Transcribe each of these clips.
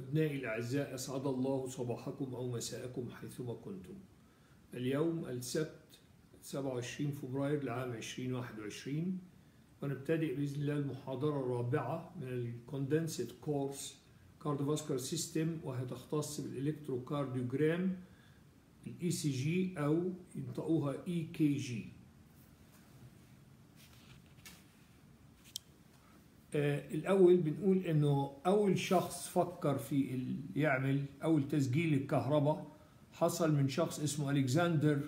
أبنائي الأعزاء أسعد الله صباحكم أو مساءكم حيثما كنتم. اليوم السبت 27 فبراير لعام 2021 ونبتدئ بإذن الله المحاضرة الرابعة من ال condensed course cardiovascular system وهي تختص بال electrocardiogram ال ECG أو ينطقوها EKG آه الأول بنقول إنه أول شخص فكر في يعمل أول تسجيل الكهرباء حصل من شخص اسمه ألكسندر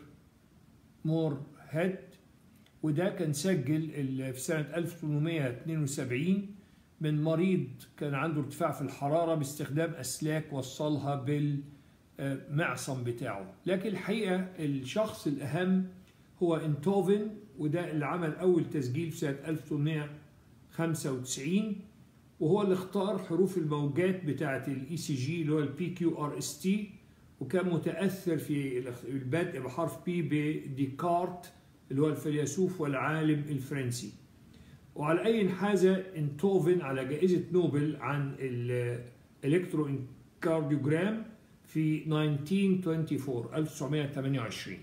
مور هيد وده كان سجل في سنة 1872 من مريض كان عنده ارتفاع في الحرارة باستخدام أسلاك وصلها بالمعصم بتاعه. لكن الحقيقة الشخص الأهم هو انتوفن وده اللي عمل أول تسجيل في سنة 1895 وهو اللي اختار حروف الموجات بتاعة ال ECG اللي هو ال PQRST وكان متأثر في البدء بحرف P بديكارت اللي هو الفيلسوف والعالم الفرنسي. وعلى أي حاز انتوفن على جائزة نوبل عن ال electrocardiogram في 1924 1928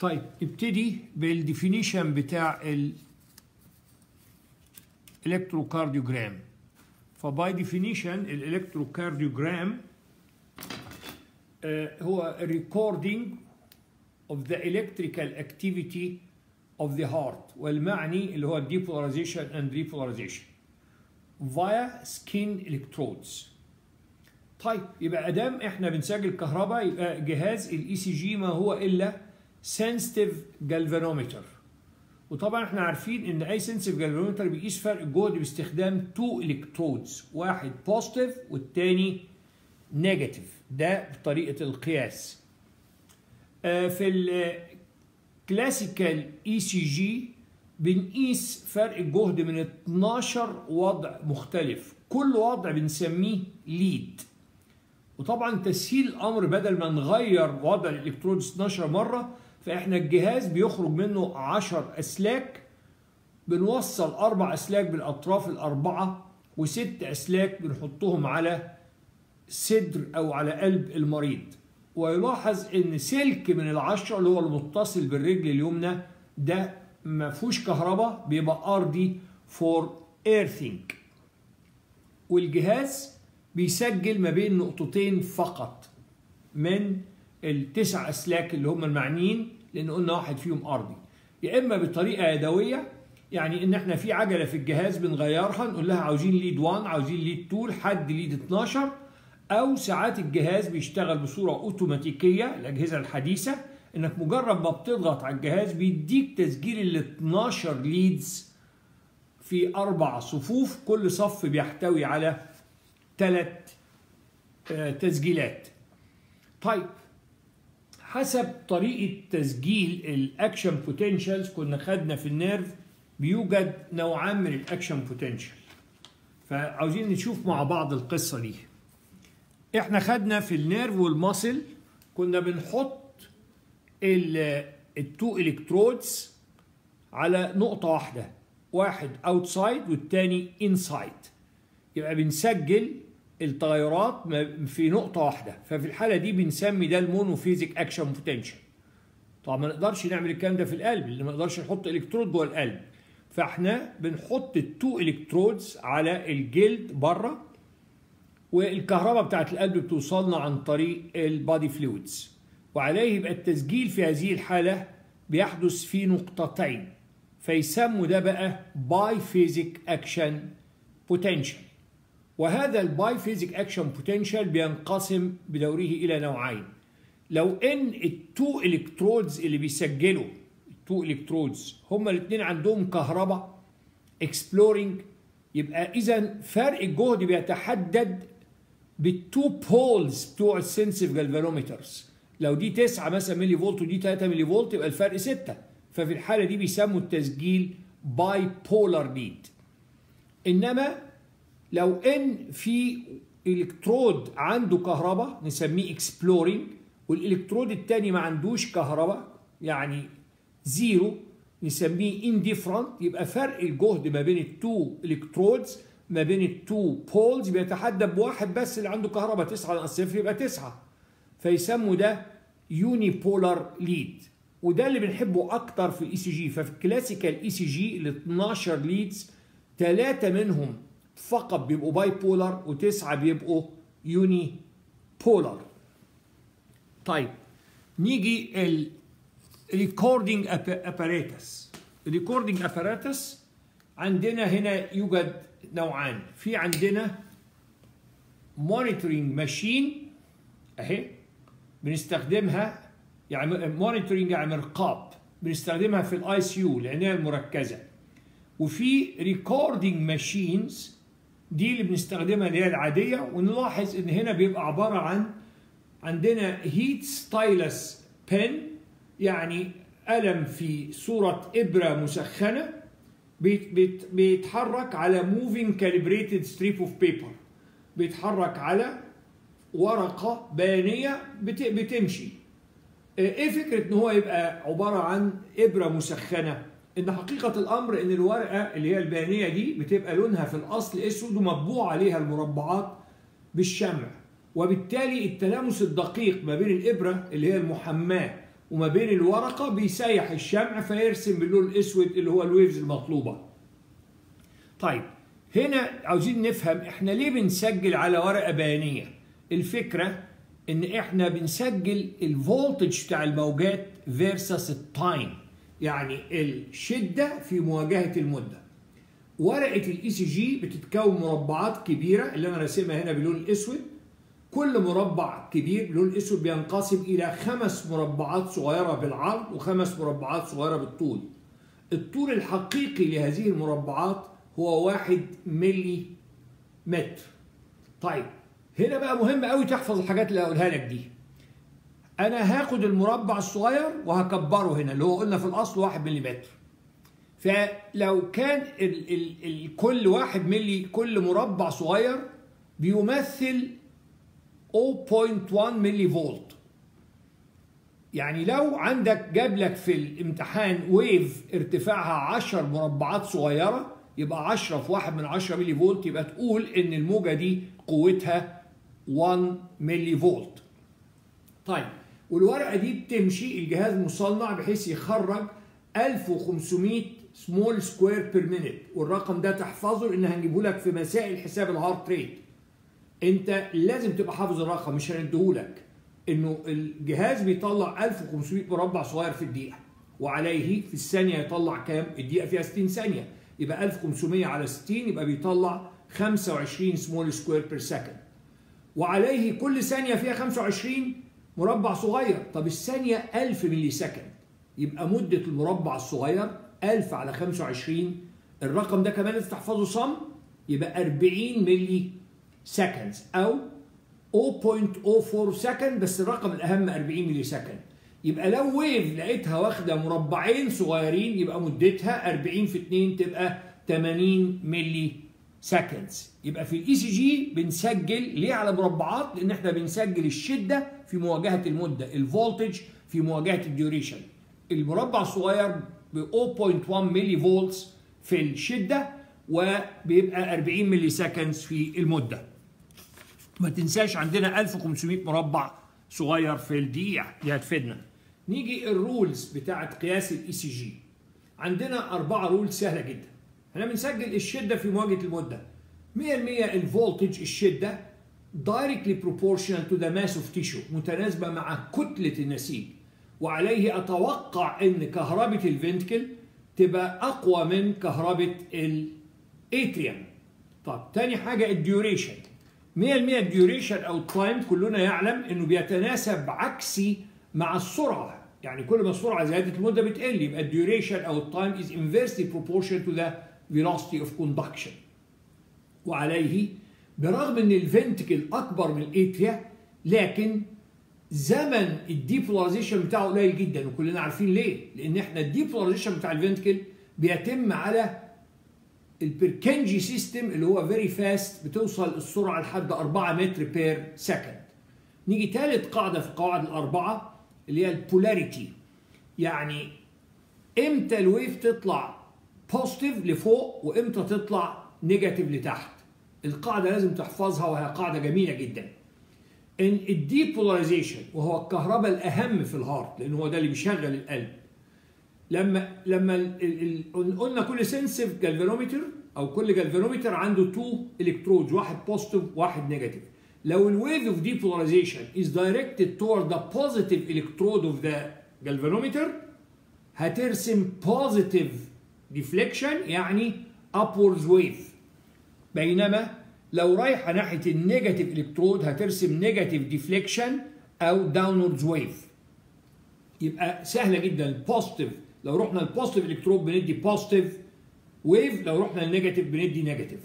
طيب نبتدي بال definition بتاع ال electrocardiogram ف by definition ال electrocardiogram هو recording of the electrical activity of the heart. والمعني اللي هو depolarization and repolarization. Via skin electrodes. طيب يبقى ادام إحنا بنسجل كهرباء يبقى جهاز ال ECG ما هو إلا sensitive galvanometer. وطبعا إحنا عارفين إن أي sensitive galvanometer بيقيس فرق الجهد باستخدام two electrodes واحد positive والتاني negative ده بطريقة القياس. آه، في ال classical ECG بنقيس فرق الجهد من 12 وضع مختلف. كل وضع بنسميه lead وطبعا تسهيل الأمر بدل ما نغير وضع ال electrodes 12 مرة فإحنا الجهاز بيخرج منه 10 أسلاك بنوصل أربع أسلاك بالأطراف الأربعة وست أسلاك بنحطهم على صدر أو على قلب المريض. ويلاحظ إن سلك من العشرة اللي هو المتصل بالرجل اليمنى ده ما فيهوش كهرباء بيبقى ارضي for earthing والجهاز بيسجل ما بين نقطتين فقط من التسع أسلاك اللي هم المعنيين لأن قلنا واحد فيهم أرضي. يا إما بطريقة يدوية يعني إن إحنا في عجلة في الجهاز بنغيرها نقول لها عاوزين lead 1 عاوزين lead 2 لحد lead 12 أو ساعات الجهاز بيشتغل بصورة أوتوماتيكية الأجهزة الحديثة إنك مجرد ما بتضغط على الجهاز بيديك تسجيل ال 12 leads في أربع صفوف كل صف بيحتوي على ثلاث تسجيلات. طيب حسب طريقة تسجيل ال action potentials كنا خدنا في ال nerve بيوجد نوعان من ال action potential فعاوزين نشوف مع بعض القصة دي. إحنا خدنا في ال nerve وال muscle كنا بنحط ال two electrodes على نقطة واحدة واحد outside والتاني inside يبقى بنسجل التغيرات في نقطة واحدة. ففي الحالة دي بنسمي ده ال monophasic action potential. طبعا ما نقدرش نعمل الكلام ده في القلب لأن ما نقدرش نحط إلكترود جوه القلب. فإحنا بنحط ال two electrodes على الجلد بره والكهرباء بتاعت القلب بتوصلنا عن طريق ال body fluids. وعليه يبقى التسجيل في هذه الحالة بيحدث في نقطتين. فيسموا ده بقى biphasic action potential وهذا ال biphasic action potential بينقسم بدوره إلى نوعين. لو إن ال two electrodes اللي بيسجلوا ال two electrodes هما الاثنين عندهم كهرباء exploring يبقى اذا فرق الجهد بيتحدد بال two poles بتوع ال sensitive galvanometers لو دي 9 مثلا ملي فولت ودي 3 ملي فولت يبقى الفرق 6 ففي الحالة دي بيسموا التسجيل bipolar lead إنما لو إن في إلكترود عنده كهرباء نسميه exploring وال electrode الثاني ما عندوش كهرباء يعني زيرو نسميه indifferent يبقى فرق الجهد ما بين ال two electrodes ما بين ال two poles بيتحدى بواحد بس اللي عنده كهرباء 9 ناقص صفر يبقى 9 فيسموا ده unipolar lead وده اللي بنحبه أكتر في ال ECG ففي ال classical ECG ال 12 leads ثلاثة منهم فقط بيبقوا bipolar وتسعة بيبقوا unipolar طيب نيجي ال recording apparatus ال recording apparatus عندنا هنا يوجد نوعان. في عندنا monitoring machine أهي بنستخدمها يعني monitoring يعني مرقاب بنستخدمها في ال ICU العنايه المركزة. وفي recording machines دي اللي بنستخدمها اللي هي العادية ونلاحظ إن هنا بيبقى عبارة عن عندنا heated stylus pen يعني قلم في صورة إبرة مسخنة بيت بيت بيتحرك على moving calibrated strip of paper بيتحرك على ورقة بيانية بت بتمشي. إيه فكرة إن هو يبقى عبارة عن إبرة مسخنة؟ إن حقيقة الأمر إن الورقة اللي هي البيانية دي بتبقى لونها في الأصل أسود ومطبوع عليها المربعات بالشمع وبالتالي التلامس الدقيق ما بين الإبرة اللي هي المحماة وما بين الورقة بيسيح الشمع فيرسم باللون الأسود اللي هو ال waves المطلوبة. طيب هنا عاوزين نفهم إحنا ليه بنسجل على ورقة بيانية؟ الفكرة إن إحنا بنسجل ال voltage بتاع الموجات versus ال time يعني الشدة في مواجهة المدة. ورقة ال ECG بتتكون مربعات كبيرة اللي أنا راسمها هنا باللون الاسود كل مربع كبير لون الاسود بينقسم إلى خمس مربعات صغيرة بالعرض وخمس مربعات صغيرة بالطول. الطول الحقيقي لهذه المربعات هو واحد ملي متر. طيب هنا بقى مهم قوي تحفظ الحاجات اللي هقولها لك دي. أنا هاخد المربع الصغير وهكبره هنا اللي هو قلنا في الأصل واحد ملي متر. فلو كان ال ال ال كل واحد ملي كل مربع صغير بيمثل 0.1 ملي فولت يعني لو عندك جاب لك في الامتحان wave ارتفاعها 10 مربعات صغيرة يبقى 10 في 1 من 10 ملي فولت يبقى تقول إن الموجة دي قوتها 1 ملي فولت طيب والورقة دي بتمشي الجهاز مصنع بحيث يخرج 1500 small square per minute والرقم ده تحفظه لأن هنجيبه لك في مسائل حساب ال heart rate أنت لازم تبقى حافظ الرقم مش هنديهولك إنه الجهاز بيطلع 1500 مربع صغير في الدقيقة وعليه في الثانية يطلع كام؟ الدقيقة فيها 60 ثانية. يبقى 1500 على 60 يبقى بيطلع 25 small square per second وعليه كل ثانية فيها 25 مربع صغير. طب الثانية 1000 millisecond يبقى مدة المربع الصغير 1000 على 25 الرقم ده كمان لازم تحفظه صم يبقى 40 milliseconds أو 0.04 second بس الرقم الأهم 40 millisecond يبقى لو wave لقيتها واخدة مربعين صغيرين يبقى مدتها 40 في 2 تبقى 80 milliseconds يبقى في ال ECG بنسجل ليه على مربعات؟ لأن إحنا بنسجل الشدة في مواجهة المدة ال voltage في مواجهة ال duration المربع الصغير ب 0.1 millivolts في الشدة وبيبقى 40 milliseconds في المدة. ما تنساش عندنا 1500 مربع صغير في الدقيقة دي هتفيدنا. نيجي ال rules بتاعت قياس ال ECG عندنا أربعة rules سهلة جدا. إحنا بنسجل الشدة في مواجهة المدة. 100% ال voltage الشدة directly proportional to the mass of tissue متناسبة مع كتلة النسيج. وعليه أتوقع أن كهربة ال ventricle تبقى أقوى من كهربة ال atrium. طب تاني حاجة ال duration. 100% ال duration أو ال time كلنا يعلم إنه بيتناسب عكسي مع السرعة. يعني كل ما السرعة زادت المدة بتقل يبقى ال duration أو ال time is inversely proportional to the velocity of conduction. وعليه برغم إن ال ventricle أكبر من ال atria لكن زمن ال depolarization بتاعه قليل جدا. وكلنا عارفين ليه؟ لأن إحنا ال depolarization بتاع ال ventricle بيتم على ال Purkinje system اللي هو very fast بتوصل السرعة لحد 4 متر per second نيجي ثالث قاعدة في قواعد الأربعة اللي هي ال polarity يعني إمتى ال wave تطلع positive لفوق وامتى تطلع negative لتحت. القاعدة لازم تحفظها وهي قاعدة جميلة جدا. ان ال depolarization وهو الكهرباء الأهم في ال heart لأن هو ده اللي بيشغل القلب. لما لما ال ال ال قلنا كل sensitive galvanometer أو كل جالفانومتر عنده two electrodes واحد positive واحد negative لو ال wave of depolarization is directed toward the positive electrode of the galvanometer هترسم positive deflection يعني upwards wave. بينما لو رايحه ناحية ال negative electrode هترسم negative deflection أو downwards wave يبقى سهلة جدا. ال positive لو رحنا ال positive electrode بندي positive wave لو رحنا ال negative بندي negative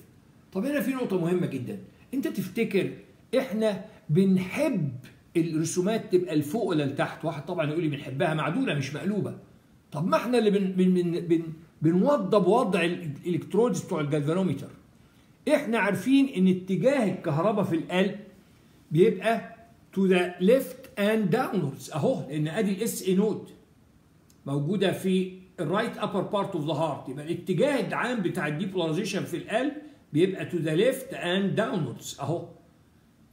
طب هنا في نقطة مهمة جدا. أنت تفتكر إحنا بنحب الرسومات تبقى لفوق ولا لتحت؟ واحد طبعا يقول لي بنحبها معدولة مش مقلوبة. طب ما إحنا اللي بن بن بن بنوضب وضع ال electrodes بتوع الجالفانومتر إحنا عارفين إن اتجاه الكهرباء في القلب بيبقى to the left and downwards. أهو لأن أدي ال SA node موجودة في ال right upper part of the heart. يبقى الاتجاه العام بتاع ال depolarization في القلب بيبقى to the left and downwards. أهو.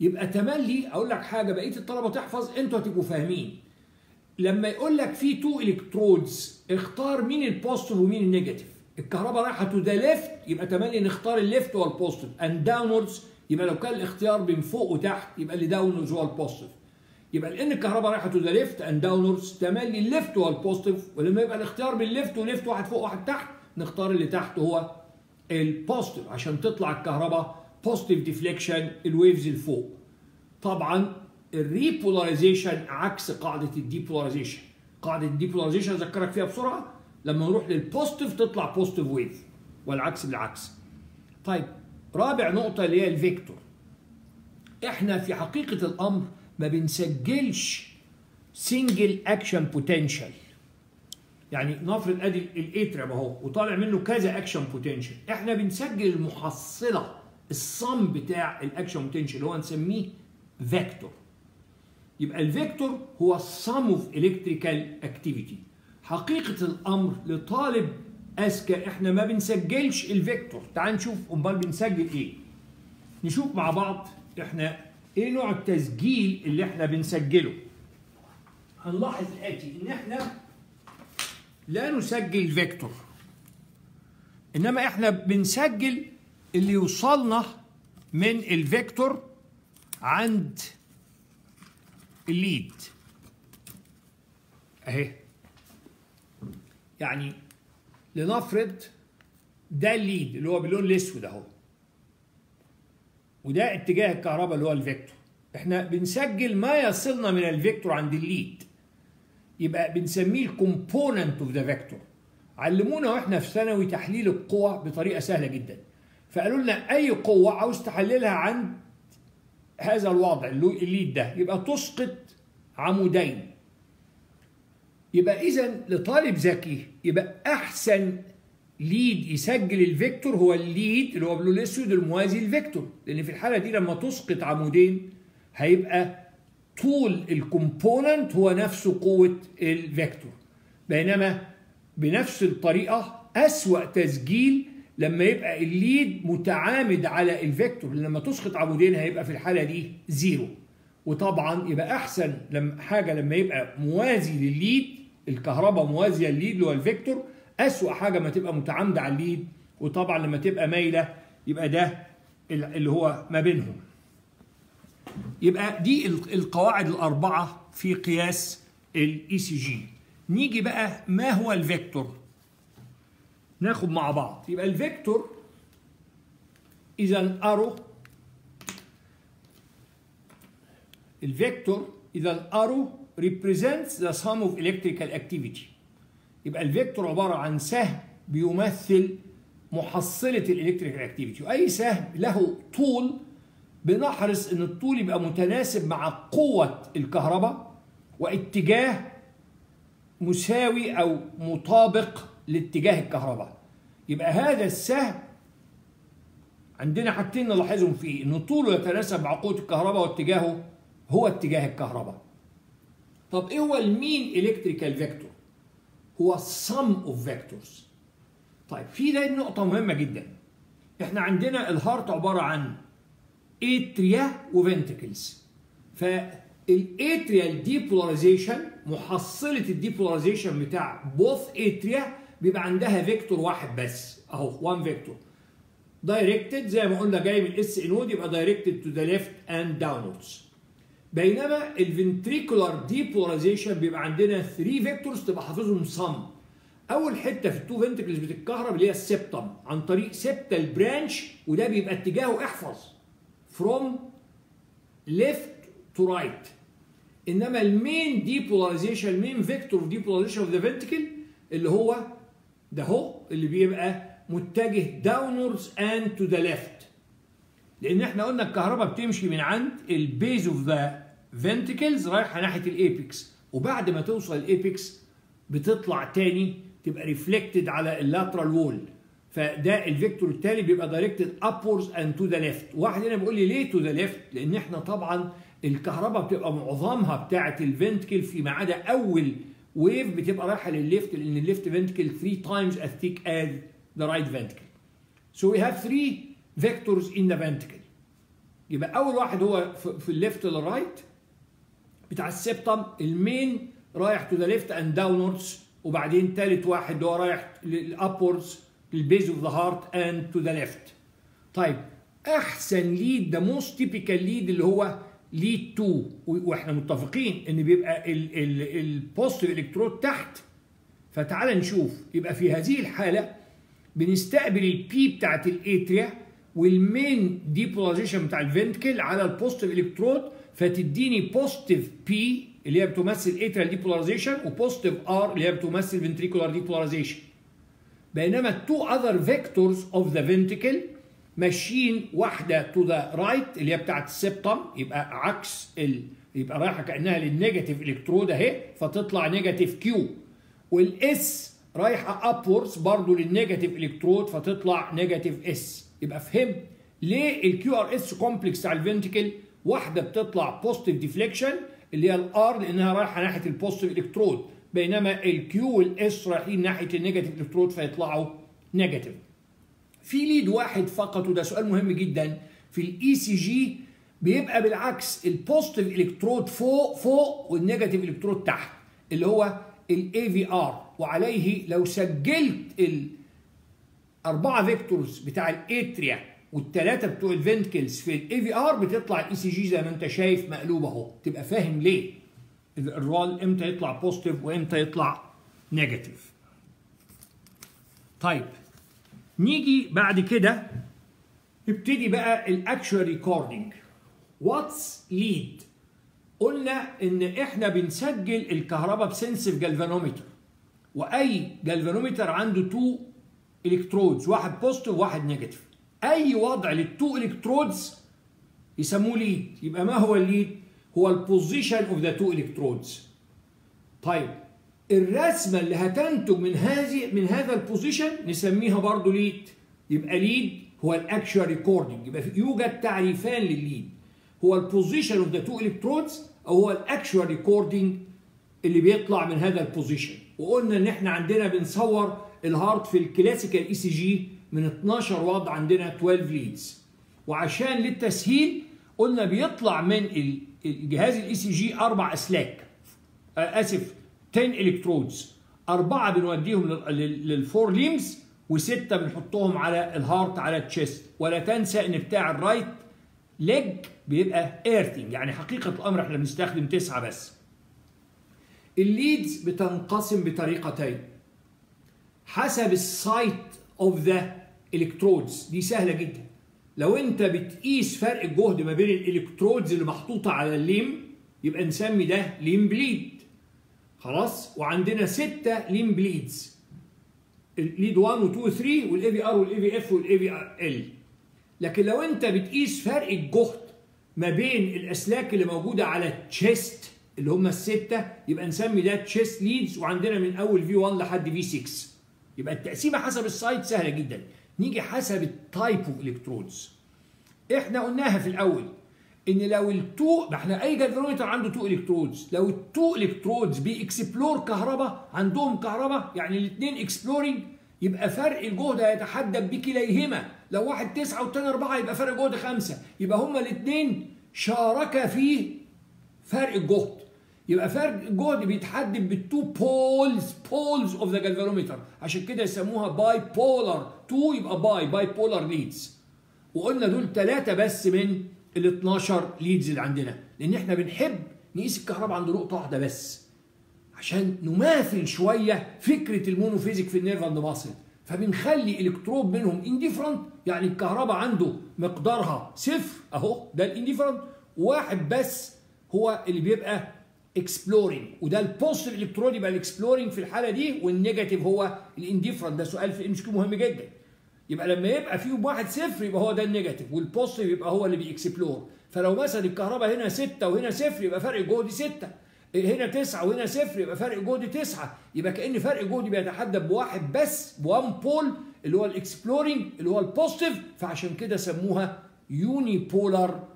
يبقى تملي أقول لك حاجة بقية الطلبة تحفظ أنتوا هتبقوا فاهمين. لما يقول لك في two electrodes اختار مين ال positive ومين ال negative الكهرباء رايحة to the left يبقى تملي نختار ال left هو ال positive and downwards يبقى لو كان الاختيار بين فوق وتحت يبقى اللي downwards هو ال positive يبقى لأن الكهرباء رايحة to the left and downwards تملي ال left هو ال positive ولما يبقى الاختيار بين left و left واحد فوق واحد تحت نختار اللي تحت هو ال positive عشان تطلع الكهرباء positive deflection ال waves لفوق طبعا ال repolarization عكس قاعدة ال depolarization قاعدة ال depolarization أذكرك فيها بسرعة لما نروح لل positive تطلع positive wave والعكس بالعكس. طيب رابع نقطة اللي هي ال vector. إحنا في حقيقة الأمر ما بنسجلش single action potential يعني نفرض أدي ال atrium أهو وطالع منه كذا action potential إحنا بنسجل المحصلة ال sum بتاع ال action potential اللي هو نسميه vector يبقى ال vector هو ال sum of electrical activity حقيقة الأمر لطالب أذكى إحنا ما بنسجلش ال vector. تعال نشوف امال بنسجل إيه. نشوف مع بعض إحنا إيه نوع التسجيل اللي إحنا بنسجله. هنلاحظ الاتي إن إحنا لا نسجل vector إنما إحنا بنسجل اللي يوصلنا من ال vector عند ال lead أهي. يعني لنفرض ده ال lead اللي هو باللون الأسود أهو. وده اتجاه الكهرباء اللي هو ال vector. إحنا بنسجل ما يصلنا من ال vector عند ال lead يبقى بنسميه ال component of the vector علمونا وإحنا في ثانوي تحليل القوى بطريقة سهلة جدا. فقالوا لنا أي قوة عاوز تحللها عند هذا الوضع ال lead ده يبقى تسقط عمودين. يبقى اذا لطالب ذكي يبقى أحسن lead يسجل ال vector هو ال lead اللي هو باللون الاسود الموازي لل vector لأن في الحالة دي لما تسقط عمودين هيبقى طول ال component هو نفسه قوة ال vector. بينما بنفس الطريقة أسوأ تسجيل لما يبقى ال lead متعامد على ال vector لما تسقط عمودين هيبقى في الحالة دي zero. وطبعا يبقى أحسن لما حاجة لما يبقى موازي للل lead الكهرباء موازية للل lead اللي هو ال vector أسوأ حاجة ما تبقى متعامدة على ال lead. وطبعا لما تبقى مايلة يبقى ده اللي هو ما بينهم. يبقى دي القواعد الأربعة في قياس ال ECG نيجي بقى ما هو ال vector؟ ناخد مع بعض. يبقى ال vector إذا ارو الفيكتور إذا ارو represents the sum of electrical activity. يبقى الفيكتور عبارة عن سهم بيمثل محصلة ال electrical activity واي سهم له طول بنحرص إن الطول يبقى متناسب مع قوة الكهرباء واتجاه مساوي أو مطابق لاتجاه الكهرباء. يبقى هذا السهم عندنا حاجتين نلاحظهم فيه إن طوله يتناسب مع قوة الكهرباء واتجاهه هو اتجاه الكهرباء. طب إيه هو ال main electrical vector هو ال sum of vectors طيب في ده نقطة مهمة جدا. إحنا عندنا ال heart عبارة عن atria و ventricles فال atrial depolarization محصلة ال depolarization بتاع both atria بيبقى عندها vector واحد بس. أهو one vector directed زي ما قلنا جاي من ال SA node يبقى directed to the left and downwards بينما ال ventricular depolarization بيبقى عندنا 3 vectors تبقى حافظهم صم أول حتة في ال two ventricles بتتكهرب اللي هي ال septum عن طريق septal branch وده بيبقى اتجاهه احفظ. From left to right. إنما ال main depolarization ال main vector depolarization of the ventricle اللي هو ده هو اللي بيبقى متجه downwards and to the left لأن إحنا قلنا الكهرباء بتمشي من عند ال base of the ventricles رايحة ناحية ال apex وبعد ما توصل ال apex بتطلع تاني تبقى reflected على ال lateral wall فده ال vector التالي بيبقى directed upwards and to the left واحد هنا بيقول لي ليه to the left لأن إحنا طبعا الكهرباء بتبقى معظمها بتاعة ال ventricle فيما عدا أول wave بتبقى رايحة للل left لأن ال left ventricle 3 times as thick as the right ventricle. So we have three vectors in the ventricle. يبقى أول واحد هو في ال left لل right بتاع ال septum ال main رايح to the left and downwards وبعدين ثالث واحد هو رايح لل upwards لل base of the heart and to the left. طيب أحسن lead ده most typical lead اللي هو lead 2 وإحنا متفقين إن بيبقى ال positive electrode تحت. فتعال نشوف. يبقى في هذه الحالة بنستقبل ال P بتاعت ال atria وال main depolarization بتاع ال ventricle على ال positive electrode فتديني positive P اللي هي بتمثل atrial depolarization و positive R اللي هي بتمثل ventricular depolarization بينما ال two other vectors of the ventricle ماشيين واحدة to the right اللي هي بتاعت ال septum يبقى عكس ال... يبقى رايحة كأنها لل negative electrode اهي فتطلع negative Q وال S رايحة upwards برضه لل negative electrode فتطلع negative S يبقى فهمت ليه ال QRS complex بتاع ال ventricle واحدة بتطلع positive deflection اللي هي ال R لأنها رايحة ناحية ال positive electrode بينما ال Q وال S رايحين ناحية ال negative electrode فيطلعوا negative في lead واحد فقط وده سؤال مهم جدا. في ال ECG بيبقى بالعكس ال positive electrode فوق فوق وال negative electrode تحت اللي هو ال aVR وعليه لو سجلت الاربعه vectors بتاع ال atria والثلاثه بتوع ال ventricles في ال aVR بتطلع ال ECG زي ما انت شايف مقلوب اهو. تبقى فاهم ليه. ال rule إمتى يطلع positive وامتى يطلع negative طيب نيجي بعد كده نبتدي بقى ال actual recording what's lead قلنا إن إحنا بنسجل الكهرباء ب sensitive galvanometer وأي جالفانومتر عنده two electrodes واحد positive وواحد negative أي وضع لل two electrodes يسموه lead يبقى ما هو ال lead هو ال position of the two electrodes طيب الرسمة اللي هتنتج من هذه من هذا ال position نسميها برضه lead يبقى lead هو ال actual recording يبقى يوجد تعريفان للل lead هو ال position of the two electrodes أو هو ال actual recording اللي بيطلع من هذا ال position وقلنا إن إحنا عندنا بنصور ال heart في ال classical ECG من 12 وضع عندنا 12 leads وعشان للتسهيل قلنا بيطلع من الجهاز ال ECG أربع أسلاك. آسف 10 electrodes. أربعة بنوديهم لل four limbs وستة بنحطهم على ال heart على ال chest ولا تنسى إن بتاع ال right leg بيبقى earthing يعني حقيقة الأمر إحنا بنستخدم تسعة بس. ال leads بتنقسم بطريقتين. حسب ال site of the electrodes دي سهلة جدا. لو أنت بتقيس فرق الجهد ما بين ال electrodes اللي محطوطة على ال limb يبقى نسمي ده limb lead خلاص؟ وعندنا ستة limb leads ال lead 1 و 2 و 3 وال aVR وال aVF وال aVL لكن لو انت بتقيس فرق الجهد ما بين الأسلاك اللي موجودة على ال chest اللي هم الستة يبقى نسمي ده chest leads وعندنا من أول V 1 لحد V 6 يبقى التقسيمة حسب ال site سهلة جدا. نيجي حسب ال type of electrodes إحنا قلناها في الأول. إن لو ال two إحنا أي جالفانومتر عنده two electrodes. لو ال two electrodes بي explore كهرباء عندهم كهرباء يعني الاثنين exploring يبقى فرق الجهد هيتحدد بكليهما لو واحد تسعة والتاني أربعة يبقى فرق جهد خمسة. يبقى هما الاثنين شاركا في فرق الجهد. يبقى فرق الجهد بيتحدد بال two poles poles of the galvanometer عشان كده يسموها bipolar two يبقى bi bipolar leads وقلنا دول ثلاثة بس من ال 12 leads اللي عندنا. لأن إحنا بنحب نقيس الكهرباء عند نقطة واحدة بس. عشان نماثل شوية فكرة ال monophasic في ال nerve and muscle. فبنخلي الكتروب منهم indifferent يعني الكهرباء عنده مقدارها صفر أهو ده ال indifferent واحد بس هو اللي بيبقى exploring وده ال positive electrode يبقى ال exploring في الحالة دي وال negative هو ال indifferent ده سؤال في ام مهم جدا. يبقى لما يبقى فيهم واحد صفر يبقى هو ده ال negative وال positive يبقى هو اللي بي explore فلو مثلا الكهرباء هنا 6 وهنا صفر يبقى فرق الجهد 6 هنا 9 وهنا صفر يبقى فرق جهد 9 يبقى كأن فرق جهد بيتحدد بواحد بس ب one pole اللي هو ال exploring اللي هو ال positive فعشان كده سموها unipolar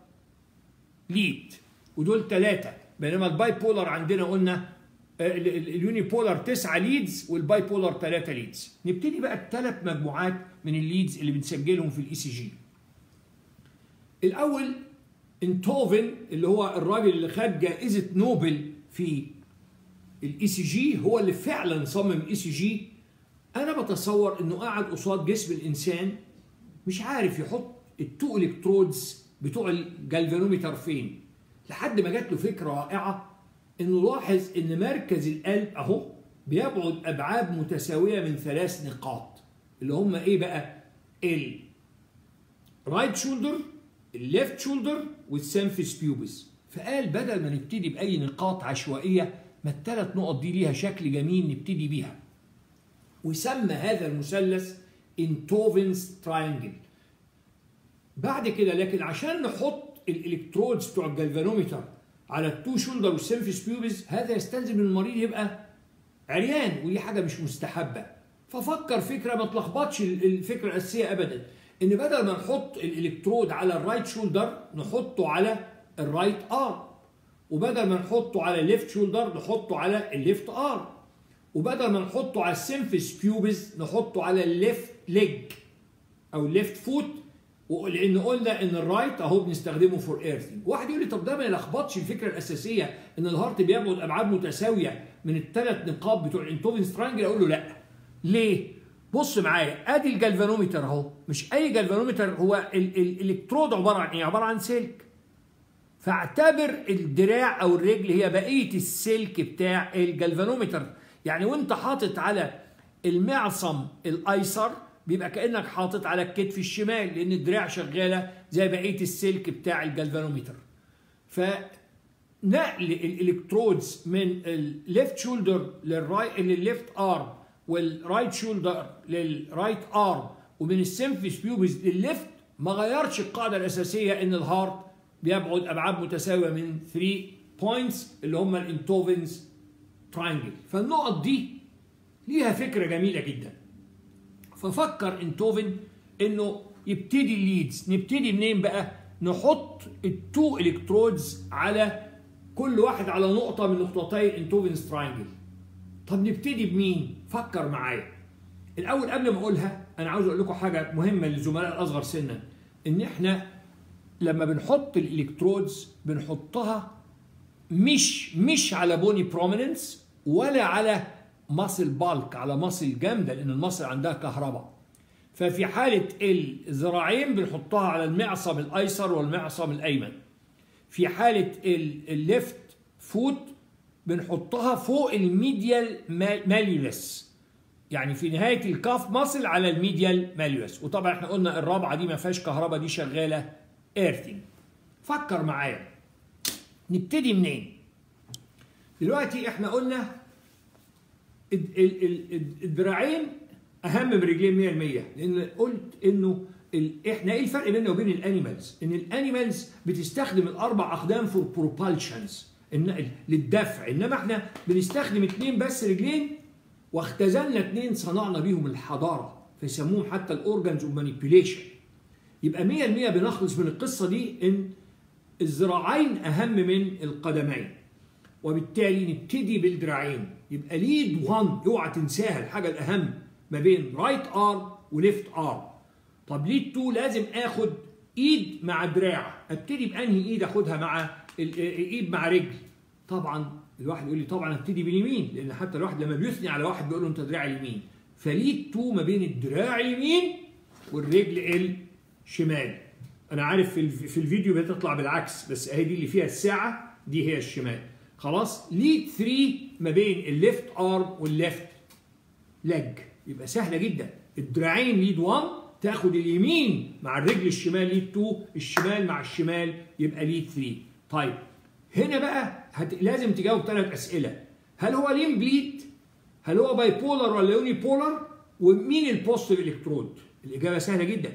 lead ودول ثلاثة بينما ال bipolar عندنا قلنا ال unipolar 9 leads وال bipolar 3 leads. نبتدي بقى الثلاث مجموعات من ال leads اللي بنسجلهم في ال ECG الأول Einthoven اللي هو الراجل اللي خد جائزة نوبل في ال ECG هو اللي فعلا صمم الاي سي جي أنا بتصور إنه قاعد قصاد جسم الإنسان مش عارف يحط ال two electrodes بتوع الجالفانومتر فين. لحد ما جات له فكرة رائعة. إنه لاحظ إن مركز القلب أهو بيبعد أبعاد متساوية من ثلاث نقاط اللي هم إيه بقى؟ ال right shoulder ال left shoulder وال symphysis pubis فقال بدل ما نبتدي بأي نقاط عشوائية ما الثلاث نقط دي ليها شكل جميل نبتدي بيها. وسمى هذا المثلث Einthoven's triangle بعد كده لكن عشان نحط ال electrodes بتوع الجلفانومتر على ال two shoulder وال symphysis pubis هذا يستلزم إن المريض يبقى عريان ودي حاجة مش مستحبة. ففكر فكرة ما تلخبطش الفكرة الأساسية ابدا إن بدل ما نحط الإلكترود على ال right shoulder نحطه على ال right arm. وبدل ما نحطه على ال left shoulder نحطه على ال left arm. وبدل ما نحطه على ال symphysis pubis نحطه على ال left leg أو ال left foot لأن قلنا إن ال right أهو بنستخدمه for earthing واحد يقول لي طب ده ما يلخبطش الفكرة الأساسية إن ال heart بيبعد أبعاد متساوية من الثلاث نقاط بتوع ال Einthoven's triangle أقول له لأ. ليه؟ بص معايا أدي الجلفانومتر أهو. مش أي جلفانومتر هو الإلكترود عبارة عن إيه؟ عبارة عن سلك فاعتبر الدراع أو الرجل هي بقية السلك بتاع الجلفانومتر. يعني وأنت حاطط على المعصم الأيسر بيبقى كأنك حاطط على الكتف الشمال لأن الدراع شغالة زي بقية السلك بتاع الجلفانومتر فنقل ال electrodes من الليفت شولدر للرايت للليفت ارم والرايت شولدر للرايت ارم ومن ال symphysis pubis لل left ما غيرش القاعدة الأساسية إن ال heart بيبعد أبعاد متساوية من 3 points اللي هم ال Einthoven's triangle فالنقط دي ليها فكرة جميلة جدا. ففكر Einthoven انه يبتدي ال leads نبتدي منين بقى؟ نحط ال two electrodes على كل واحد على نقطة من نقطتي Einthoven's triangle طب نبتدي بمين؟ فكر معايا. الأول قبل ما أقولها أنا عاوز أقول لكم حاجة مهمة للزملاء الأصغر سنا. إن إحنا لما بنحط ال electrodes بنحطها مش مش على bony prominence ولا على muscle bulk على muscle جامدة لأن ال muscle عندها كهرباء. ففي حالة الذراعين بنحطها على المعصم الأيسر والمعصم الأيمن. في حالة ال left foot بنحطها فوق ال medial malleolus يعني في نهاية ال calf muscle على ال medial malleolus وطبعا إحنا قلنا الرابعة دي ما فيهاش كهرباء دي شغالة earthing فكر معايا. نبتدي منين؟ دلوقتي إحنا قلنا الذراعين أهم من رجلين 100% لأن قلت إنه إحنا إيه الفرق بيننا وبين ال animals؟ إن ال animals بتستخدم الأربع أقدام for propulsions للدفع إنما إحنا بنستخدم اثنين بس رجلين واختزلنا اثنين صنعنا بيهم الحضارة فيسموهم حتى ال organs of manipulation يبقى 100% بنخلص من القصة دي إن الذراعين أهم من القدمين وبالتالي نبتدي بالذراعين يبقى lead 1 اوعى تنساها الحاجة الأهم ما بين right arm و left arm طب lead 2 لازم آخد إيد مع دراع؟ أبتدي بأنهي إيد آخدها مع إيد مع رجل؟ طبعا الواحد يقول لي طبعا أبتدي باليمين لأن حتى الواحد لما بيثني على واحد بيقول له أنت دراع اليمين. ف lead 2 ما بين الدراع اليمين والرجل الشمال؟ أنا عارف في الفيديو بتطلع بالعكس بس أهي دي اللي فيها الساعة دي هي الشمال. خلاص؟ lead 3 ما بين ال left arm وال left leg يبقى سهلة جدا. الدراعين lead 1 تاخد اليمين مع الرجل الشمال lead 2 الشمال مع الشمال يبقى lead 3 طيب هنا بقى هت... لازم تجاوب ثلاث أسئلة. هل هو limb lead هل هو bipolar ولا unipolar ومين ال positive electrode الإجابة سهلة جدا.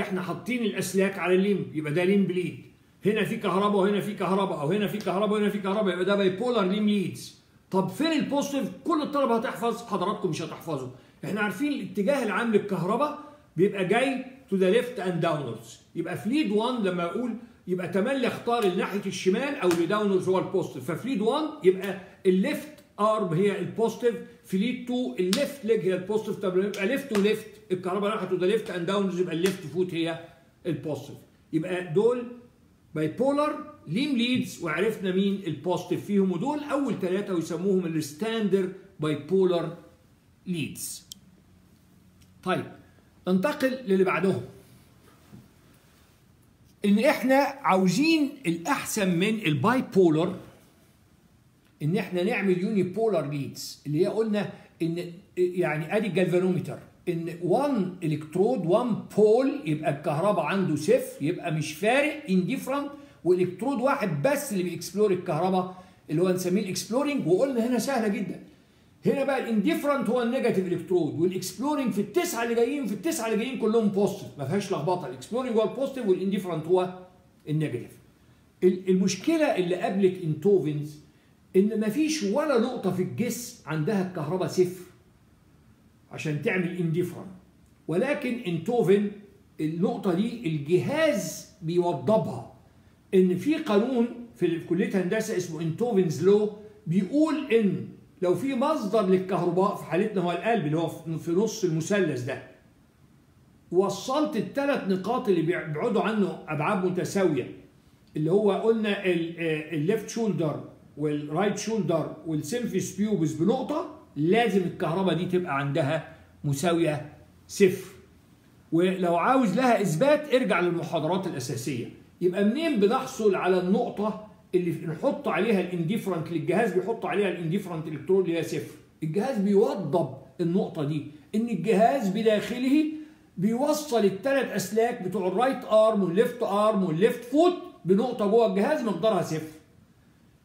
إحنا حاطين الأسلاك على ال limb يبقى ده limb lead هنا في كهرباء وهنا في كهرباء أو هنا في كهرباء وهنا في كهرباء. يبقى ده bipolar limb leads طب فين ال positive كل الطلبة هتحفظ حضراتكم مش هتحفظوا. إحنا عارفين الاتجاه العام للكهرباء بيبقى جاي to the left and downwards يبقى في lead 1 لما أقول يبقى تملي اختار ناحيه الشمال أو ل downwards هو ال positive ففي lead 1 يبقى ال left arm هي ال positive في lead 2 ال left leg هي ال positive طب يبقى left و left الكهرباء راحت to the left and downwards يبقى ال left foot هي ال positive يبقى دول bipolar limb leads وعرفنا مين ال positive فيهم ودول أول ثلاثة ويسموهم ال standard bipolar leads طيب ننتقل للي بعدهم. إن إحنا عاوزين الأحسن من ال bipolar إن إحنا نعمل unipolar leads اللي هي قلنا إن يعني أدي الجالفانومتر إن 1 الكترود 1 pole يبقى الكهرباء عنده صفر يبقى مش فارق indifferent و electrode واحد بس اللي بي explore الكهرباء اللي هو نسميه ال exploring وقلنا هنا سهلة جدا. هنا بقى ال indifferent هو ال negative electrode وال exploring في التسعة اللي جايين في التسعة اللي جايين كلهم positive ما فيهاش لخبطة. الاكسبلورنج هو البوزيتيف والانديفرنت هو النيجاتيف المشكلة اللي قابلت أينتهوفنز إن ما فيش ولا نقطة في الجسم عندها الكهرباء صفر عشان تعمل indifferent ولكن أينتهوفن النقطة دي الجهاز بيوضبها إن في قانون في كلية هندسه اسمه Einthoven's law بيقول إن لو في مصدر للكهرباء في حالتنا هو القلب اللي هو في نص المثلث ده. وصلت الثلاث نقاط اللي بيبعدوا عنه أبعاد متساوية. اللي هو قلنا ال left shoulder وال right shoulder وال symphysis pubis بنقطة لازم الكهرباء دي تبقى عندها مساوية صفر. ولو عاوز لها إثبات ارجع للمحاضرات الأساسية. يبقى منين بنحصل على النقطة اللي نحط عليها ال indifferent للجهاز بيحط عليها ال indifferent electrode اللي هي صفر. الجهاز بيوضب النقطة دي. إن الجهاز بداخله بيوصل الثلاث أسلاك بتوع ال right arm وال left arm وال left foot بنقطة جوه الجهاز مقدارها صفر.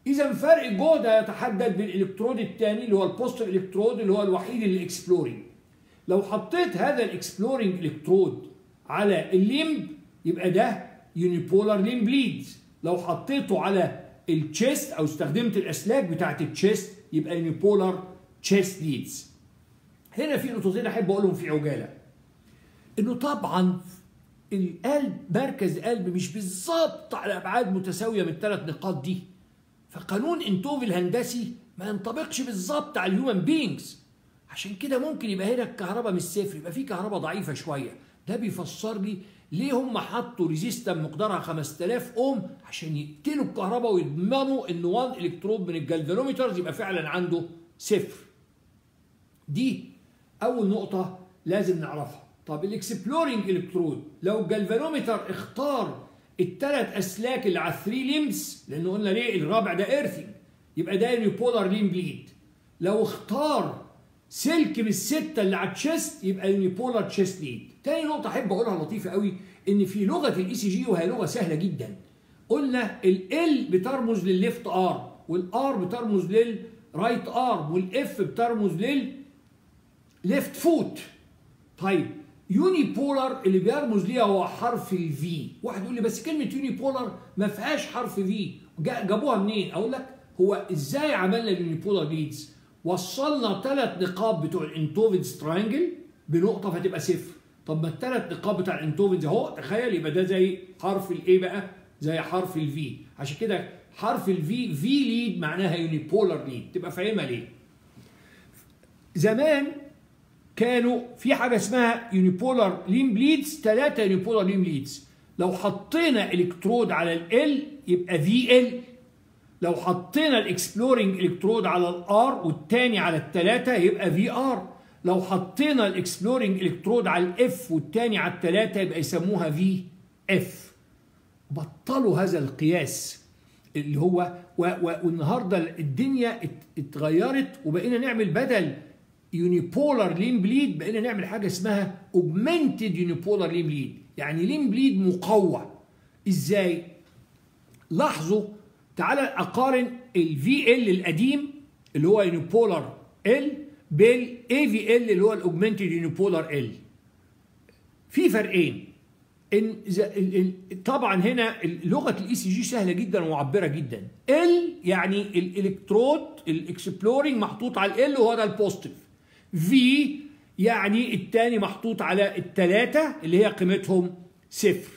إذا فرق الجهد يتحدد بالإلكترود الثاني اللي هو ال positive electrode اللي هو الوحيد اللي exploring لو حطيت هذا ال exploring electrode على ال limb يبقى ده unipolar limb leads لو حطيته على ال chest أو استخدمت الأسلاك بتاعت ال chest يبقى unipolar chest leads هنا في نقطتين أحب أقولهم في عجالة. إنه طبعا القلب مركز القلب مش بالظبط على أبعاد متساوية من الثلاث نقاط دي. فقانون أينتهوفن الهندسي ما ينطبقش بالظبط على ال human beings عشان كده ممكن يبقى هنا الكهرباء مش صفر يبقى في كهرباء ضعيفة شوية. ده بيفسر لي ليه هم حطوا resistance مقدارها 5000 اوم عشان يقتلوا الكهرباء ويضمنوا إن 1 الكترود من ال galvanometers يبقى فعلا عنده صفر دي أول نقطة لازم نعرفها. طب ال exploring electrode لو الجالفانومتر اختار الثلاث أسلاك اللي على ال three limbs لأن قلنا ليه الرابع ده earthing يبقى ده unipolar limb lead لو اختار سلك من الستة اللي على ال chest يبقى unipolar chest lead تاني نقطة أحب أقولها لطيفة قوي إن في لغة ال ECG وهي لغة سهلة جدا. قلنا ال بترمز للليفت ار والار بترمز للرايت ارم والاف بترمز لل ليفت فوت طيب unipolar اللي بيرمز ليها هو حرف ال V واحد يقول لي بس كلمة unipolar ما فيهاش حرف V جابوها منين؟ أقول لك هو إزاي عملنا ال unipolar leads وصلنا ثلاث نقاط بتوع ال Einthoven's triangle بنقطة فتبقى صفر. طب ما الثلاث نقاط بتاع ال Einthoven's أهو تخيل يبقى ده زي حرف الايه بقى زي حرف ال V عشان كده حرف ال V في lead معناها unipolar lead تبقى فاهمها ليه؟ زمان كانوا في حاجة اسمها unipolar limb leads ثلاثة unipolar limb leads لو حطينا الكترود على ال L يبقى VL لو حطينا ال exploring electrode على ال R والتاني على الثلاثه يبقى VR لو حطينا ال exploring electrode على ال F والتاني على الثلاثه يبقى يسموها VF بطلوا هذا القياس اللي هو والنهاردة الدنيا اتغيرت وبقينا نعمل بدل. unipolar limb lead بقينا نعمل حاجة اسمها augmented unipolar limb lead يعني limb lead مقوى. إزاي؟ لاحظوا تعالى أقارن ال VL القديم اللي هو unipolar L بال aVL اللي هو ال augmented unipolar L في فرقين. إن طبعا هنا لغة ال ECG سهلة جدا ومعبرة جدا. ال يعني الالكترود الاكسبلورنج محطوط على ال وهو ده البوزيتيف في يعني الثاني محطوط على الثلاثه اللي هي قيمتهم صفر.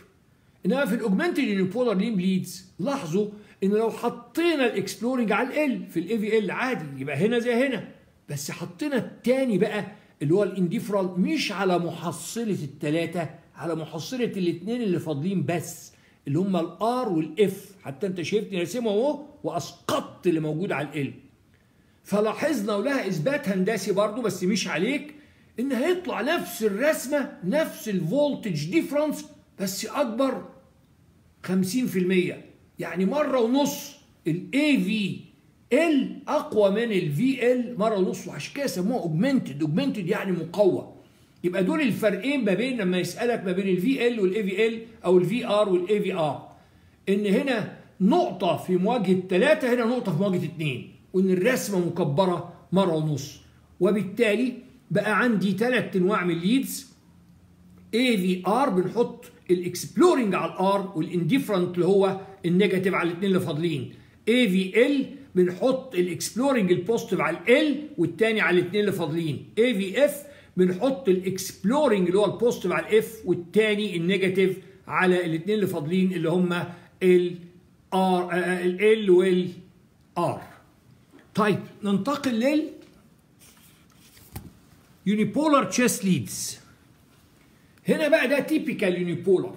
إنما في ال augmented unipolar limb leads لاحظوا إن لو حطينا ال exploring على ال L في ال aVL عادي يبقى هنا زي هنا. بس حطينا الثاني بقى اللي هو ال indifferent مش على محصلة الثلاثه على محصلة الاثنين اللي فاضلين بس اللي هم ال R وال F حتى أنت شايفني راسمه أهو وأسقطت اللي موجود على ال L. فلاحظنا ولها إثبات هندسي برضو بس مش عليك إن هيطلع نفس الرسمة نفس ال voltage difference بس أكبر 50% يعني مرة ونص ال aVL أقوى من ال VL مرة ونص وعشان كده سموها augmented augmented يعني مقوى. يبقى دول الفرقين ما بين لما يسألك ما بين ال VL وال aVL أو ال VR وال aVR إن هنا نقطة في مواجهة ثلاثة هنا نقطة في مواجهة اثنين وإن الرسمة مكبرة مرة ونص. وبالتالي بقى عندي ثلاث أنواع من ال leads aVR بنحط ال exploring على ال R وال indifferent اللي هو ال negative على الاثنين اللي فاضلين. aVL بنحط ال exploring ال positive على ال L والثاني على الاثنين اللي فاضلين. aVF بنحط ال exploring اللي هو ال positive على ال F والثاني ال negative على الاثنين اللي فاضلين اللي هم ال R L وال R طيب ننتقل لل unipolar chest leads هنا بقى ده typical unipolar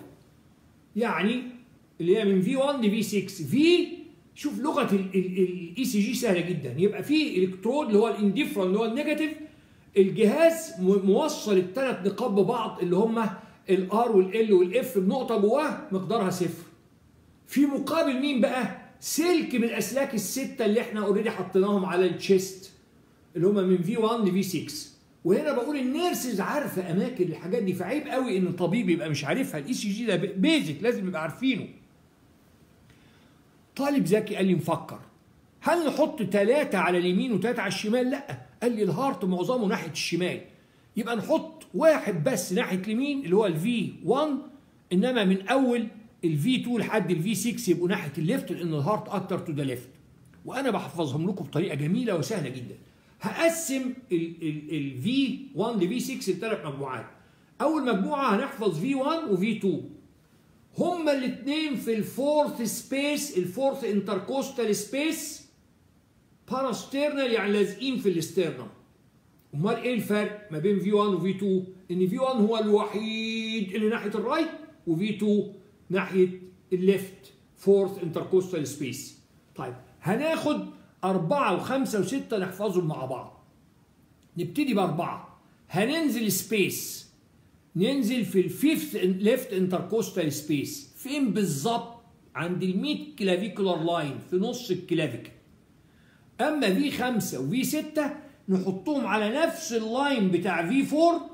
يعني اللي هي من V1 ل V6 في شوف لغة ال ECG سهلة جدا. يبقى في الكترود اللي هو ال indifferent اللي هو ال negative الجهاز موصل الثلاث نقاط ببعض اللي هم ال R وال L وال F بنقطة جواه مقدارها صفر. في مقابل مين بقى؟ سلك من الاسلاك الستة اللي إحنا already حطيناهم على ال chest اللي هم من V1 ل V6 وهنا بقول ال nurses عارفة أماكن الحاجات دي فعيب قوي إن طبيب يبقى مش عارفها. ال ECG ده basic لازم يبقى عارفينه. طالب ذكي قال لي نفكر هل نحط ثلاثة على اليمين وثلاثة على الشمال؟ لأ. قال لي ال heart معظمه ناحية الشمال. يبقى نحط واحد بس ناحية اليمين اللي هو ال V1 إنما من أول ال V2 لحد ال V6 يبقوا ناحية ال left لأن ال heart أكتر to the left وأنا بحفظهم لكم بطريقة جميلة وسهلة جدا. هقسم ال V1 ل V6 لثلاث مجموعات. أول مجموعة هنحفظ V1 و V2 هما الاثنين في ال fourth space ال fourth intercostal space parasternal يعني لازقين في ال sternum أمال إيه الفرق ما بين V1 و V2 إن V1 هو الوحيد اللي ناحية ال right و V2 ناحية ال left fourth intercostal space. طيب هناخد أربعة وخمسة وستة نحفظهم مع بعض. نبتدي بأربعة. هننزل space. ننزل في ال fifth left intercostal space. فين بالظبط؟ عند ال midclavicular line في نص ال clavicle أما V5 و V6 نحطهم على نفس ال line بتاع V4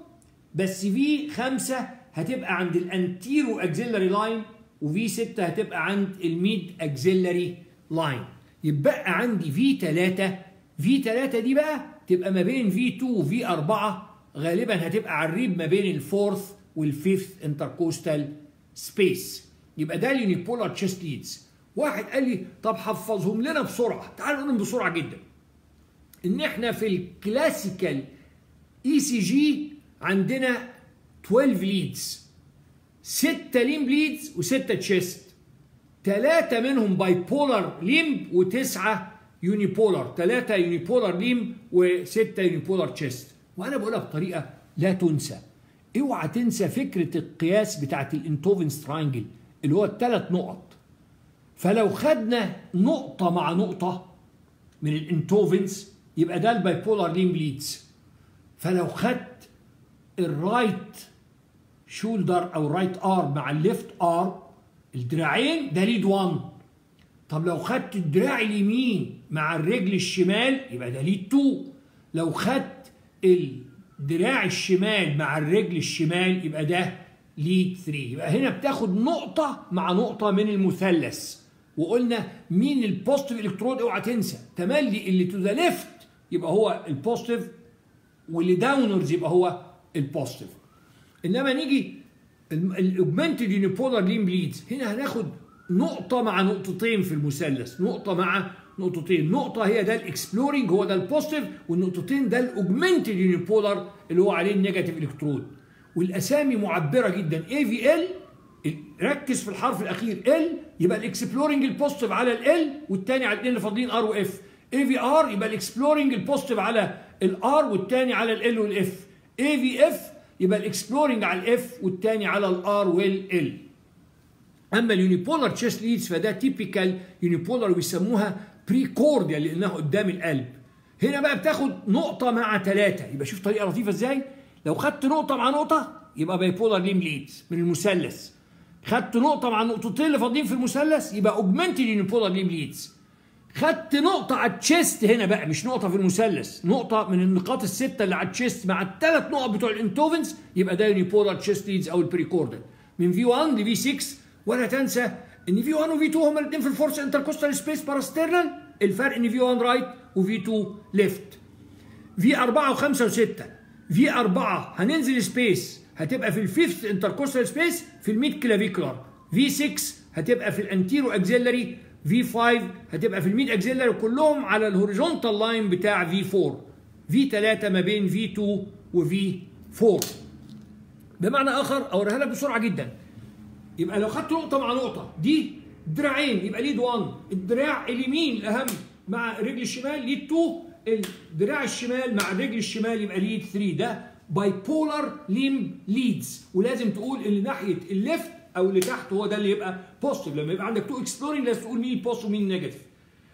بس V5 هتبقى عند ال anterior axillary line و V6 هتبقى عند ال mid axillary line يبقى عندي V3 V3 دي بقى تبقى ما بين V2 و V4 غالبا هتبقى على ال rib ما بين ال fourth وال fifth intercostal space يبقى ده ال unipolar chest leads واحد قال لي طب حفظهم لنا بسرعة. تعالوا نقولهم بسرعة جدا. إن إحنا في ال classical ECG عندنا 12 leads 6 limb leads و6 chest. ثلاثة منهم bipolar limb وتسعة unipolar ثلاثة unipolar limb وستة unipolar chest وأنا بقولها بطريقة لا تنسى. اوعى تنسى فكرة القياس بتاعت ال Einthoven's triangle اللي هو الثلاث نقط. فلو خدنا نقطة مع نقطة من ال Einthoven's يبقى ده ال bipolar limb leads. فلو خدت ال right shoulder أو right arm مع ال left arm الدراعين ده lead 1 طب لو خدت الدراع اليمين مع الرجل الشمال يبقى ده lead 2 لو خدت الدراع الشمال مع الرجل الشمال يبقى ده lead 3 يبقى هنا بتاخد نقطة مع نقطة من المثلث. وقلنا مين ال positive electrode اوعى تنسى. تملي اللي to the left يبقى هو ال positive واللي downwards يبقى هو ال positive إنما نيجي ال augmented unipolar limb leads. هنا هناخد نقطة مع نقطتين في المثلث. نقطة مع نقطتين. نقطة هي ده ال exploring هو ده ال positive والنقطتين ده ال augmented unipolar اللي هو عليه ال negative electrode والأسامي معبرة جدا. aVL ركز في الحرف الأخير L يبقى ال exploring ال positive على ال L والثاني على الاثنين اللي فاضلين R و F aVR يبقى ال exploring ال positive على ال R والثاني على ال L وال F aVF يبقى ال exploring على ال F والثاني على ال R وال L أما ال unipolar chest leads فده typical unipolar ويسموها precordial لأنها قدام القلب. هنا بقى بتاخد نقطة مع ثلاثة يبقى شوف طريقة لطيفة إزاي. لو خدت نقطة مع نقطة يبقى bipolar limb leads من المثلث. خدت نقطة مع النقطتين اللي فاضلين في المثلث يبقى augmented unipolar limb leads خدت نقطة على ال chest هنا بقى مش نقطة في المثلث نقطة من النقاط الستة اللي على ال chest مع الثلاث نقط بتوع ال Einthoven's يبقى ده unipolar chest leads أو ال precordial. من V1 ل V6 ولا تنسى إن V1 و V2 هما الاثنين في ال fourth intercostal space parasternal الفرق إن في 1 right وفي 2 left. V4 و5 و6 V4 هننزل space هتبقى في ال fifth intercostal space في ال mid clavicular. V6 هتبقى في ال antero axillary V5 هتبقى في ال mid axillary كلهم على ال horizontal line بتاع V4 V3 ما بين V2 و V4 بمعنى آخر أوريها لك بسرعة جدا. يبقى لو خدت نقطة مع نقطة دي دراعين يبقى lead 1 الدراع اليمين الأهم مع الرجل الشمال lead 2 الدراع الشمال مع الرجل الشمال يبقى lead 3 ده bipolar limb leads ولازم تقول اللي ناحية ال left أو اللي تحت هو ده اللي يبقى positive لما يبقى عندك two exploring لازم تقول مين positive ومين negative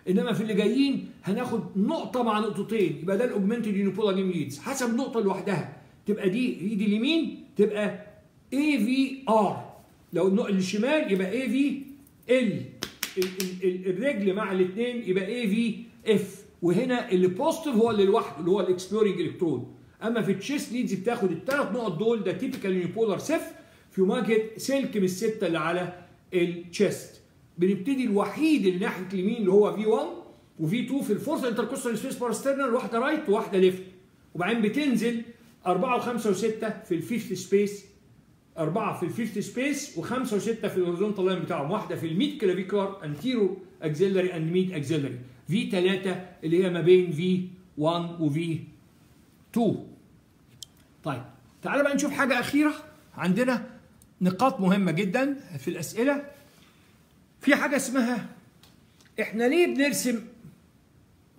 إنما في اللي جايين هناخد نقطة مع نقطتين. يبقى ده ال augmented unipolar limb leads حسب نقطة لوحدها. تبقى دي ايدي اليمين تبقى aVR لو الشمال يبقى aVL الرجل مع الاثنين يبقى aVF وهنا اللي positive هو اللي لوحده اللي هو ال exploring electrode أما في ال chest leads بتاخد الثلاث نقط دول ده typical unipolar سيف في مواجهه سلك من الستة اللي على ال chest بنبتدي الوحيد اللي ناحية اليمين اللي هو V1 و V2 في ال fourth intercostal space parasternal واحدة right وواحدة left. وبعدين بتنزل 4 و5 و6 في ال fifth space. أربعة في ال fifth space وخمسة وستة في ال horizontal line بتاعهم. واحدة في ال mid clavicular antero axillary and mid axillary V3 اللي هي ما بين V1 و V2 طيب تعالى بقى نشوف حاجة أخيرة عندنا. نقاط مهمة جدا في الأسئلة. في حاجة اسمها إحنا ليه بنرسم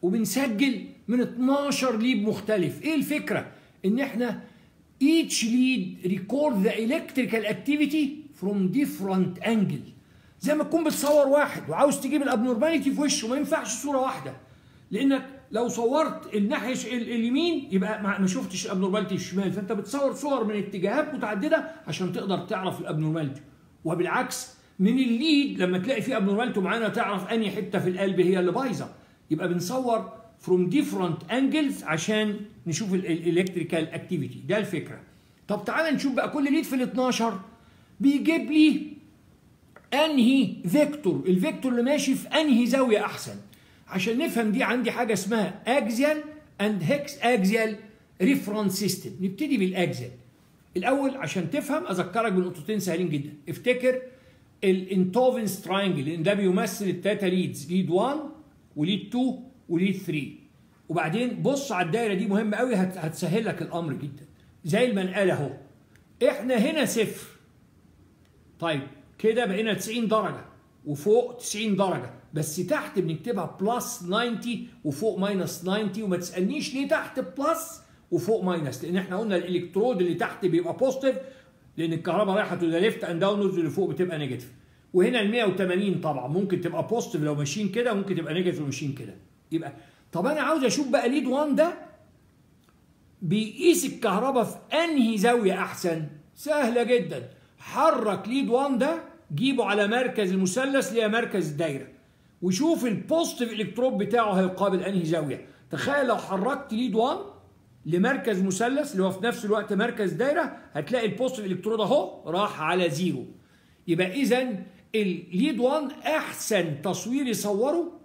وبنسجل من 12 lead مختلف؟ إيه الفكرة؟ إن إحنا each lead record the electrical activity from different angle. زي ما تكون بتصور واحد وعاوز تجيب ال abnormality في وشه ما ينفعش صورة واحدة. لأنك لو صورت الناحية اليمين يبقى ما شفتش ال abnormality الشمال. فأنت بتصور صور من اتجاهات متعددة عشان تقدر تعرف ال abnormality وبالعكس من ال lead لما تلاقي فيه abnormality معينه تعرف أنهي حتة في القلب هي اللي بايظة. يبقى بنصور from different angles عشان نشوف ال electrical activity ده الفكرة. طب تعالى نشوف بقى كل lead في ال 12 بيجيب لي أنهي vector ال vector اللي ماشي في أنهي زاوية أحسن. عشان نفهم دي عندي حاجة اسمها axial and hexaxial reference system نبتدي بال axial الأول عشان تفهم أذكرك بنقطتين سهلين جدا. افتكر ال Einthoven's triangle لأن ده بيمثل التلاتة leads lead 1 و lead 2 و lead 3 وبعدين بص على الدايرة دي مهمه قوي هتسهل لك الأمر جدا. زي المنقله أهو. إحنا هنا صفر. طيب كده بقينا 90 درجة وفوق 90 درجة. بس تحت بنكتبها plus 90 وفوق minus 90 وما تسألنيش ليه تحت plus وفوق minus لأن إحنا قلنا الإلكترود اللي تحت بيبقى positive لأن الكهرباء رايحة to the left and downwards اللي فوق بتبقى negative وهنا ال 180 طبعا ممكن تبقى positive لو ماشيين كده ممكن تبقى negative لو ماشيين كده. يبقى طب أنا عاوز أشوف بقى lead 1 ده بيقيس الكهرباء في أنهي زاوية أحسن؟ سهلة جدا. حرك lead 1 ده جيبه على مركز المثلث اللي هي مركز الدايرة. وشوف ال positive electrode بتاعه هيقابل أنهي زاوية. تخيل لو حركت lead 1 لمركز مثلث اللي هو في نفس الوقت مركز دايرة هتلاقي ال positive electrode أهو راح على zero يبقى إذا ال lead 1 أحسن تصوير يصوره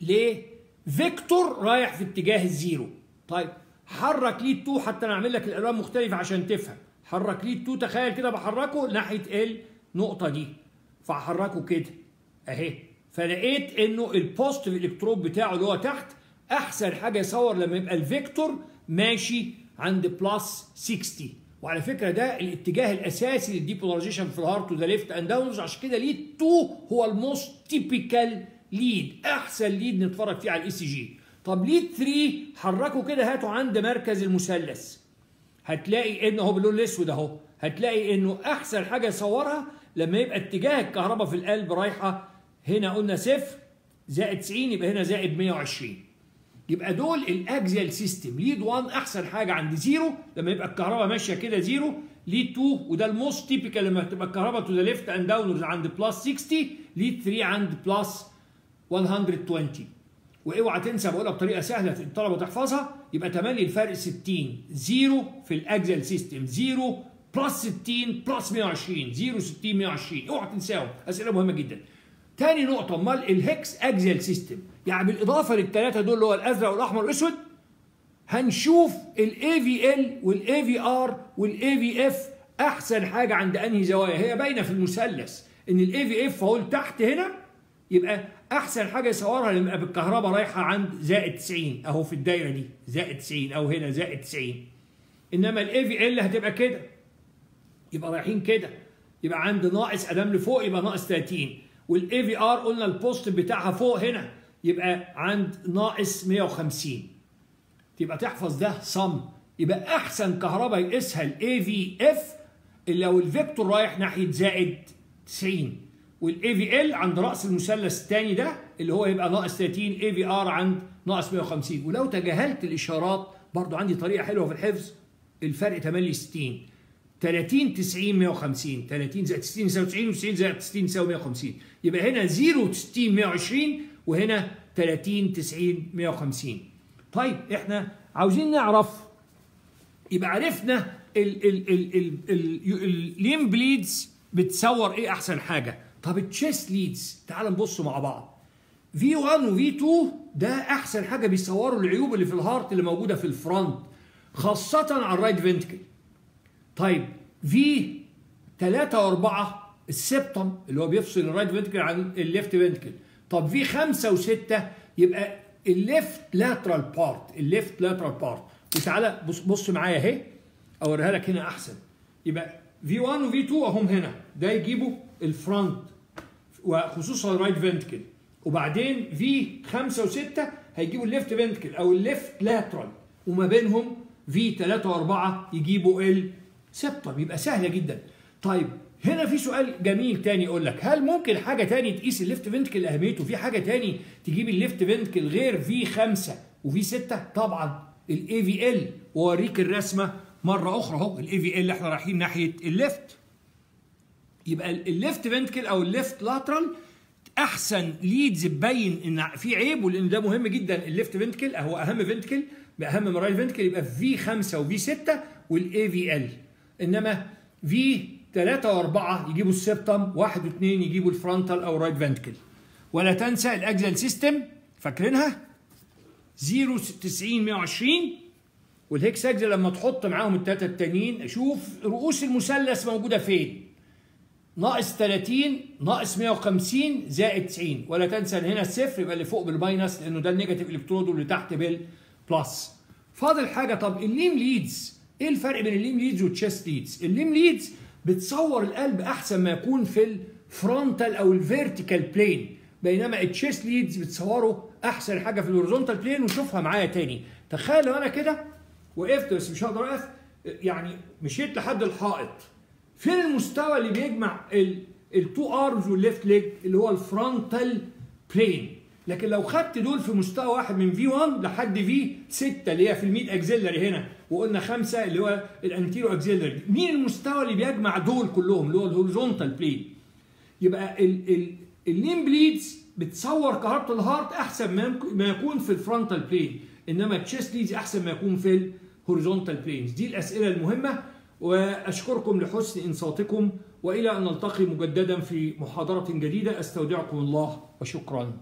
ل vector رايح في اتجاه ال zero طيب حرك lead 2 حتى أنا أعمل لك الألوان مختلفة عشان تفهم. حرك lead 2 تخيل كده بحركه ناحية النقطه دي. فاحركه كده أهي. فلقيت إنه ال positive electrode بتاعه اللي هو تحت أحسن حاجة يصور لما يبقى ال vector ماشي عند plus 60 وعلى فكرة ده الاتجاه الأساسي لل depolarization في ال heart to the left and downwards عشان كده lead 2 هو ال most typical lead أحسن lead نتفرج فيه على ال ECG. طب lead 3 حركه كده هاته عند مركز المثلث. هتلاقي إنه هو باللون الأسود أهو. هتلاقي إنه أحسن حاجة يصورها لما يبقى اتجاه الكهرباء في القلب رايحة هنا قلنا صفر زائد 90 يبقى هنا زائد 120 يبقى دول ال axial system lead 1 أحسن حاجة عند zero لما يبقى الكهرباء ماشية كده zero lead 2 وده ال most typical لما تبقى الكهرباء to the left and downwards عند plus 60 lead 3 عند plus 120 وأوعى تنسى بقولها بطريقة سهلة الطلبة تحفظها. يبقى تملي الفرق 60 zero في ال axial system zero plus 60 plus 120 0 60 120 أوعى تنساهم. أسئلة مهمة جدا. تاني نقطة أمال ال hexaxial system. يعني بالإضافة للثلاثة دول اللي هو الأزرق والأحمر والأسود هنشوف ال aVL وال aVR aVF أحسن حاجة عند أنهي زوايا. هي باينة في المثلث. إن ال aVF اهو تحت هنا يبقى أحسن حاجة يصورها لما بالكهرباء رايحة عند زائد 90 أهو في الدايرة دي. زائد 90 أو هنا زائد 90 إنما ال aVL هتبقى كده. يبقى رايحين كده. يبقى عند ناقص أدام لفوق يبقى ناقص 30 وال aVR قلنا ال positive بتاعها فوق هنا يبقى عند ناقص 150 تبقى تحفظ ده صم يبقى أحسن كهرباء يقيسها ال aVF اللي لو ال vector رايح ناحية زائد 90 وال aVL عند رأس المثلث الثاني ده اللي هو يبقى ناقص 30 aVR عند ناقص 150 ولو تجاهلت الإشارات برضو عندي طريقة حلوة في الحفظ الفرق تملي 60 30 90 150 30 زائد 60 يساوي 90 و90 زائد 60 يساوي 150 يبقى هنا 0 60 120 وهنا 30 90 150 طيب إحنا عاوزين نعرف يبقى عرفنا ال limb leads بتصور إيه أحسن حاجة. طب ال chest leads تعال نبص مع بعض. V 1 و V 2 ده أحسن حاجة بيصوروا العيوب اللي في ال heart اللي موجودة في ال front خاصة على ال right ventricle طيب V 3 و4 ال septum اللي هو بيفصل ال right ventricle عن ال left ventricle طب V 5 و6 يبقى ال left lateral part ال left lateral part وتعالى بص بص معايا اهي اوريها لك هنا أحسن. يبقى V 1 و V 2 اهم هنا. ده يجيبوا ال front وخصوصا ال right ventricle وبعدين V 5 و6 هيجيبوا ال left ventricle أو ال left lateral وما بينهم V 3 و4 يجيبوا ال septum يبقى سهلة جدا. طيب هنا في سؤال جميل تاني يقول لك هل ممكن حاجة تاني تقيس ال left ventricle أهميته؟ في حاجة تاني تجيب ال left ventricle غير V 5 و V 6 طبعا ال aVL وأوريك الرسمة مرة أخرى أهو ال aVL إحنا رايحين ناحية ال left. يبقى ال left ventricle أو ال left lateral أحسن leads تبين إن في عيب ولأن ده مهم جدا. ال left ventricle هو أهم ventricle بأهم من ال right ventricle يبقى V 5 و V 6 وال aVL إنما V 3 و4 يجيبوا ال septum 1 و2 يجيبوا ال frontal أو right ventricle ولا تنسى ال axial system فاكرينها؟ 0 90 120 وال hexaxial لما تحط معاهم الثلاثه التانيين شوف رؤوس المثلث موجودة فين؟ ناقص 30 ناقص 150 زائد 90 ولا تنسى إن هنا الصفر يبقى اللي فوق بال minus لأنه ده ال negative electrode واللي تحت بال plus فاضل حاجة طب ال limb leads إيه الفرق بين ال limb leads وال chest leads؟ ال limb leads بتصور القلب أحسن ما يكون في ال frontal أو ال vertical plane بينما ال chest leads بتصوره أحسن حاجة في ال horizontal plane وشوفها معايا تاني. تخيل لو أنا كده وقفت بس مش هقدر أقف يعني مشيت لحد الحائط. فين المستوى اللي بيجمع ال two arms وال left leg اللي هو ال frontal plane لكن لو خدت دول في مستوى واحد من V 1 لحد V 6 اللي هي في ال mid axillary هنا وقلنا خمسة اللي هو ال antero axillary مين المستوى اللي بيجمع دول كلهم اللي هو ال horizontal plane يبقى ال ال ال limb leads بتصور كهربة ال heart أحسن ما يكون في ال frontal plane إنما ال chest leads أحسن ما يكون في ال horizontal planes دي الأسئلة المهمة وأشكركم لحسن إنصاتكم وإلى أن نلتقي مجددا في محاضرة جديدة. أستودعكم الله وشكرا.